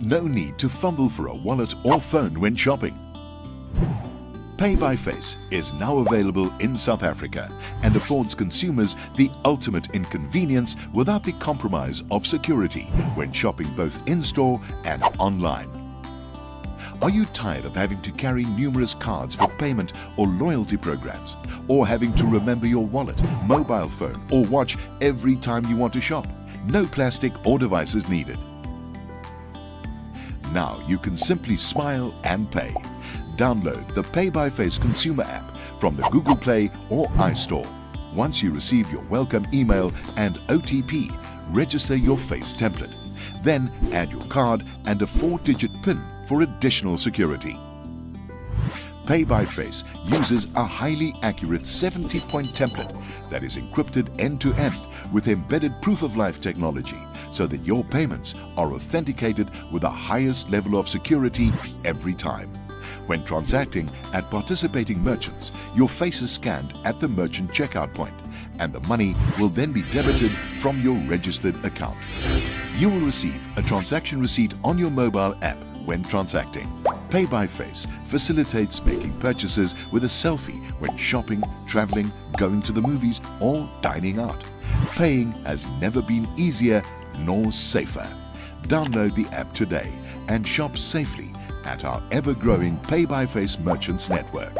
No need to fumble for a wallet or phone when shopping. Pay by Face is now available in South Africa and affords consumers the ultimate inconvenience without the compromise of security when shopping both in-store and online. Are you tired of having to carry numerous cards for payment or loyalty programs? Or having to remember your wallet, mobile phone or watch every time you want to shop? No plastic or devices needed. Now you can simply smile and pay. Download the Pay by Face consumer app from the Google Play or iStore. Once you receive your welcome email and OTP, register your face template. Then add your card and a four-digit PIN for additional security. Pay by Face uses a highly accurate 70-point template that is encrypted end-to-end with embedded proof-of-life technology so that your payments are authenticated with the highest level of security every time. When transacting at participating merchants, your face is scanned at the merchant checkout point and the money will then be debited from your registered account. You will receive a transaction receipt on your mobile app when transacting. Pay by Face facilitates making purchases with a selfie when shopping, traveling, going to the movies or dining out. Paying has never been easier nor safer. Download the app today and shop safely at our ever-growing Pay by Face Merchants Network.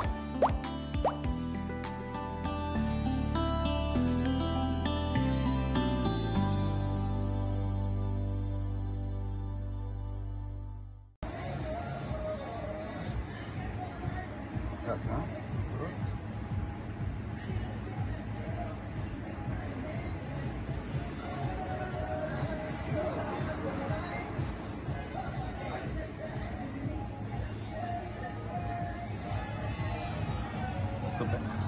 Super.